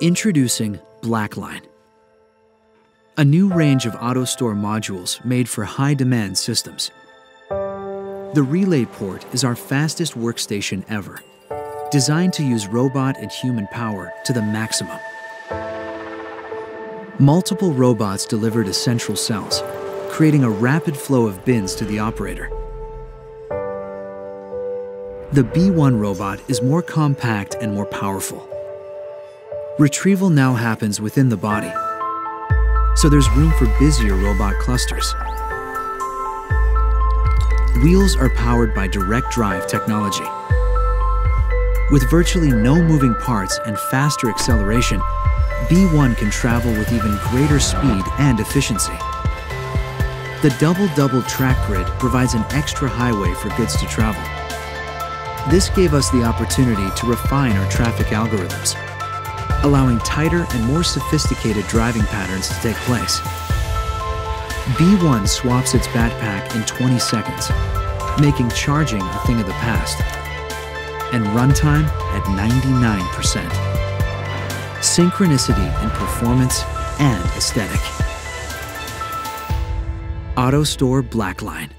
Introducing Black Line, a new range of AutoStore modules made for high-demand systems. The Relay Port is our fastest workstation ever, designed to use robot and human power to the maximum. Multiple robots deliver to central cells, creating a rapid flow of bins to the operator. The B1 robot is more compact and more powerful. Retrieval now happens within the body, so there's room for busier robot clusters. Wheels are powered by direct drive technology. With virtually no moving parts and faster acceleration, B1 can travel with even greater speed and efficiency. The double-double track grid provides an extra highway for goods to travel. This gave us the opportunity to refine our traffic algorithms allowing tighter and more sophisticated driving patterns to take place. B1 swaps its BattPack in 20 seconds, making charging a thing of the past, and runtime at 99%. Synchronicity in performance and aesthetic. AutoStore Black Line.